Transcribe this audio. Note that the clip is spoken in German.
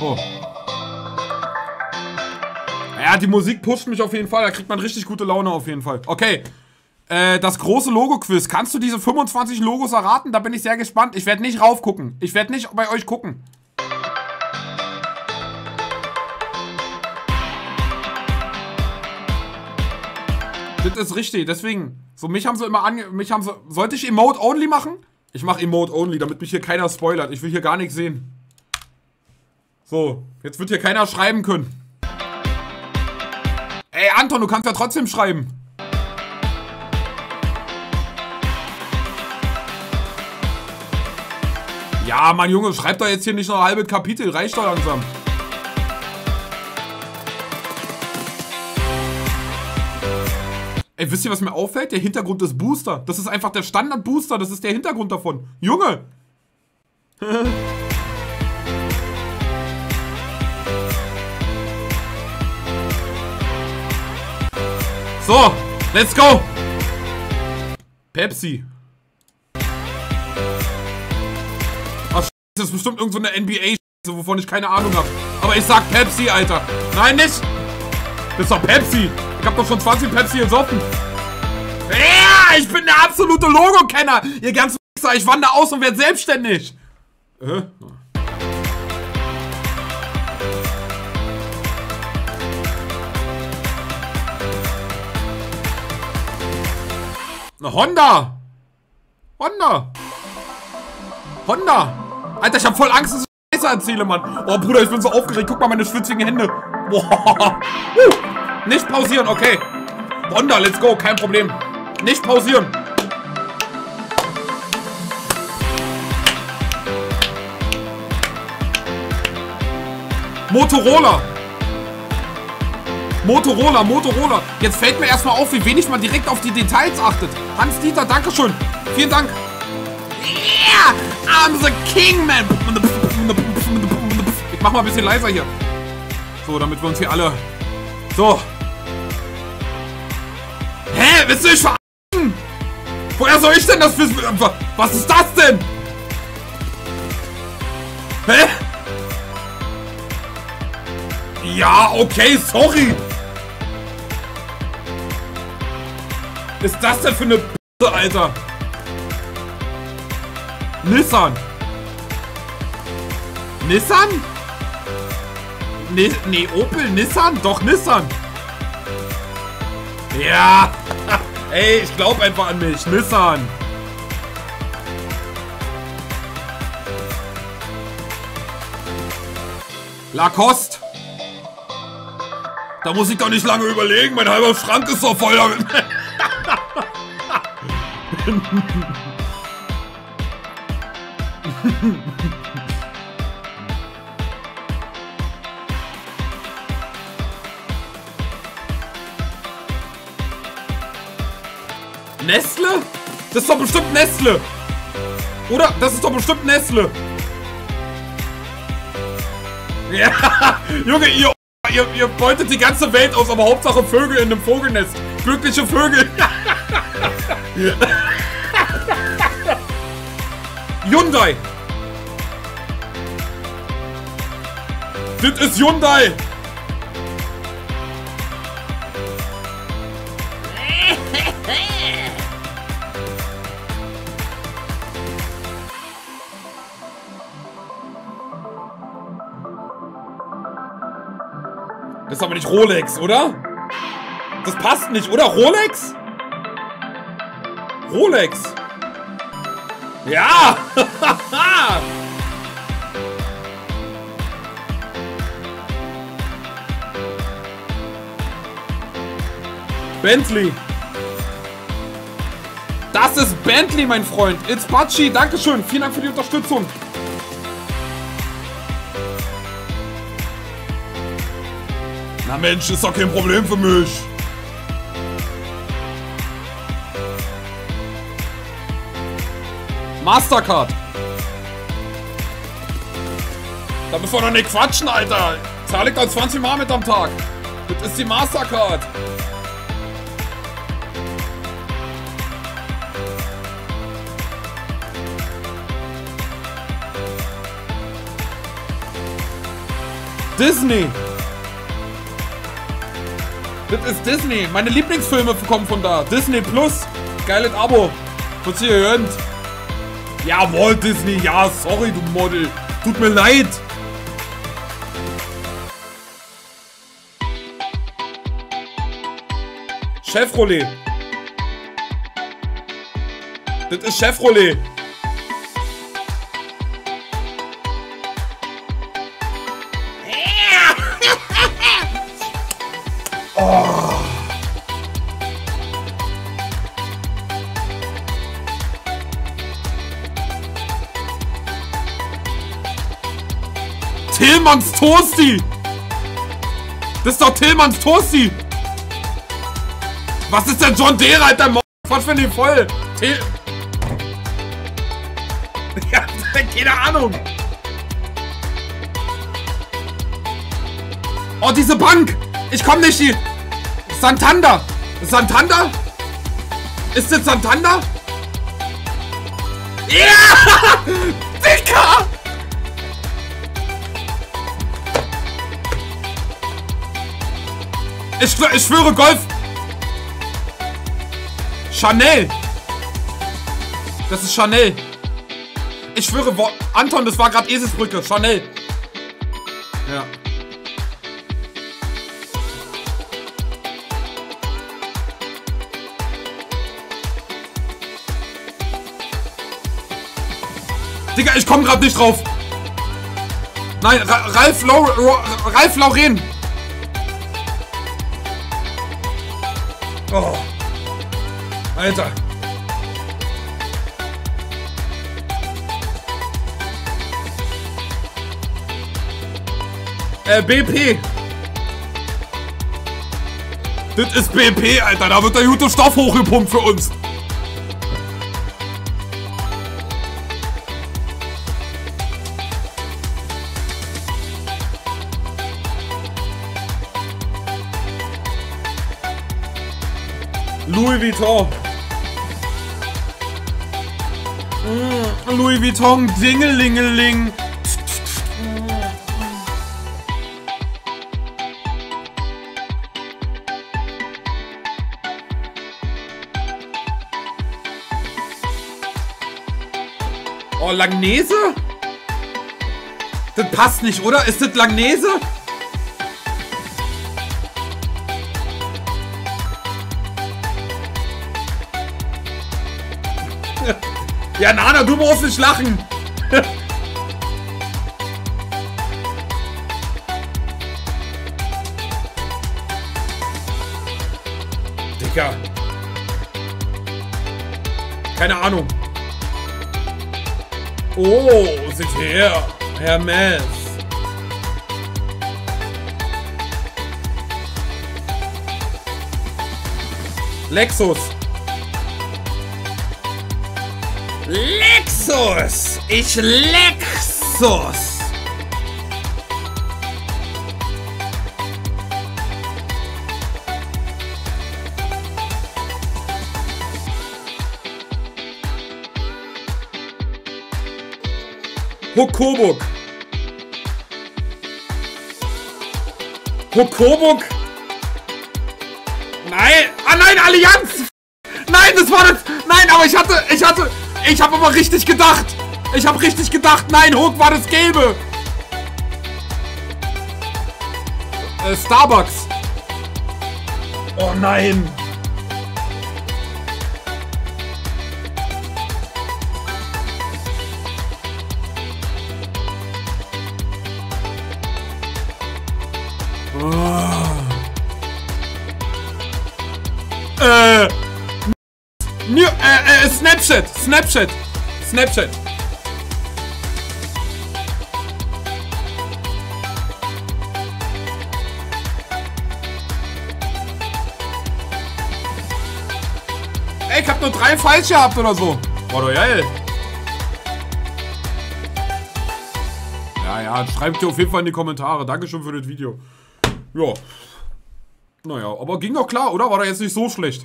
Oh. Ja, die Musik pusht mich auf jeden Fall. Da kriegt man richtig gute Laune auf jeden Fall. Okay. Äh, das große Logo-Quiz. Kannst du diese 25 Logos erraten? Da bin ich sehr gespannt. Ich werde nicht raufgucken. Ich werde nicht bei euch gucken. Das ist richtig. Deswegen. So, mich haben sie immer ange... Mich haben sie... Sollte ich Emote Only machen? Ich mache Emote Only, damit mich hier keiner spoilert. Ich will hier gar nichts sehen. So. Jetzt wird hier keiner schreiben können. Ey, Anton, du kannst ja trotzdem schreiben. Ja, mein Junge, schreib doch jetzt hier nicht noch ein halbes Kapitel. Reicht doch langsam. Ey, wisst ihr, was mir auffällt? Der Hintergrund des Booster. Das ist einfach der Standard-Booster. Das ist der Hintergrund davon. Junge! so, let's go! Pepsi. Das ist bestimmt irgendeine so NBA, wovon ich keine Ahnung habe. Aber ich sag Pepsi, Alter. Nein, nicht. Das ist doch Pepsi. Ich hab doch schon 20 Pepsi gesoffen. Ja, ich bin der absolute Logo-Kenner. Ihr ganzen Wichser, ich wandere aus und werde selbstständig. Äh? Eine Honda. Honda. Honda. Alter, ich hab voll Angst, dass ich Scheiße erzähle, Mann. Oh, Bruder, ich bin so aufgeregt. Guck mal meine schwitzigen Hände. Boah. Uh. Nicht pausieren, okay. Honda, let's go, kein Problem. Nicht pausieren. Motorola. Motorola, Motorola. Jetzt fällt mir erstmal auf, wie wenig man direkt auf die Details achtet. Hans-Dieter, Dankeschön. Vielen Dank. Yeah! I'm the king, man! Ich mach mal ein bisschen leiser hier. So, damit wir uns hier alle... So. Hä? Willst du mich verarschen? Woher soll ich denn das wissen? Was ist das denn? Hä? Ja, okay, sorry. Ist das denn für eine B Alter? Nissan. Nissan? Ni nee, Opel, Nissan? Doch, Nissan. Ja. Ey, ich glaube einfach an mich. Nissan. Lacoste. Da muss ich doch nicht lange überlegen. Mein halber Schrank ist doch voll damit. Nestle? Das ist doch bestimmt Nestle. Oder? Das ist doch bestimmt Nestle. Ja, Junge, ihr, ihr, ihr beutet die ganze Welt aus, aber Hauptsache Vögel in einem Vogelnest. Glückliche Vögel. Hyundai. Das ist Hyundai. Das ist aber nicht Rolex, oder? Das passt nicht, oder? Rolex? Rolex. Ja! Bentley. Das ist Bentley, mein Freund. It's Batschi. Dankeschön. Vielen Dank für die Unterstützung. Na Mensch, ist doch kein Problem für mich. Mastercard. Da müssen wir doch nicht quatschen, Alter. Zahle ich doch 20 Mal mit am Tag. Das ist die Mastercard. Disney. Das ist Disney. Meine Lieblingsfilme kommen von da. Disney Plus. Geiles Abo. Kurz hier gehört. Ja, Walt Disney. Ja, sorry, du Model. Tut mir leid. Chevrolet. Das ist Chevrolet. Tillmanns Toasty! Das ist doch Tillmanns Toasty! Was ist denn John Deere, Alter? Was für die voll? Till... Ja, keine Ahnung. Oh, diese Bank! Ich komm nicht hier! Santander! Santander? Ist das Santander? Ja! Dicker! Ich, ich schwöre Golf! Chanel! Das ist Chanel. Ich schwöre, Anton, das war gerade Eselsbrücke. Chanel. Ja. Digga, ich komme gerade nicht drauf. Nein, Ra Ralf, Lau Ralf Lauren. Oh. Alter. Äh, BP. Das ist BP, Alter. Da wird der gute Stoff hochgepumpt für uns. Louis Vuitton. Mm, Louis Vuitton, Dingelingeling. Oh, Langnese? Das passt nicht, oder? Ist das Langnese? Ja, Nana, du brauchst nicht lachen. Digga. Keine Ahnung. Oh, seht her. Hermes. Lexus. Lexus! Ich Lexus! Hokobuk. Hokobuk? Nein! Ah nein, Allianz! Nein, das war das! Nein, aber ich hatte, ich hatte, ich habe aber richtig gedacht! Ich habe richtig gedacht, nein, Hook war das Gelbe! Äh, Starbucks. Oh nein! Snapchat. Snapchat. Ey, ich hab nur drei falsch gehabt oder so. War doch geil. Ja, ja, schreibt ihr auf jeden Fall in die Kommentare. Dankeschön für das Video. Ja. Naja, aber ging doch klar, oder? War doch jetzt nicht so schlecht.